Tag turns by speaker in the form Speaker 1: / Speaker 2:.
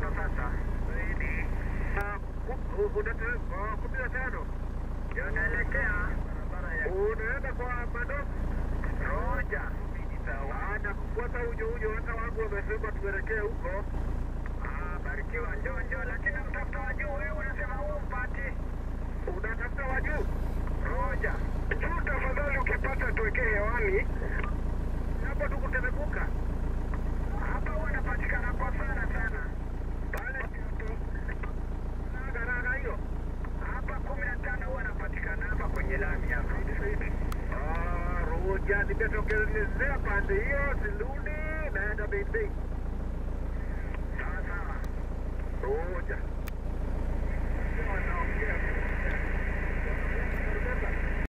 Speaker 1: tano sasa zaidi. Kwa kumi na tano
Speaker 2: unaelekea
Speaker 1: unaenda kwa Madok
Speaker 2: Roja
Speaker 1: na kufuata ujo ujo, hata wangu wamesema tuelekee huko.
Speaker 2: Barikiwa njoo njoo, lakini mtafuta wa juu huyu, unasema huo mpati,
Speaker 1: unatafuta wa juu
Speaker 2: Roja
Speaker 1: juu. Tafadhali ukipata tuwekee hewani, hapo tukuterebuka. Roja, nimetokelezea pande hiyo, Siluni naenda Beibei.
Speaker 2: Sawa sawa.
Speaker 1: Roja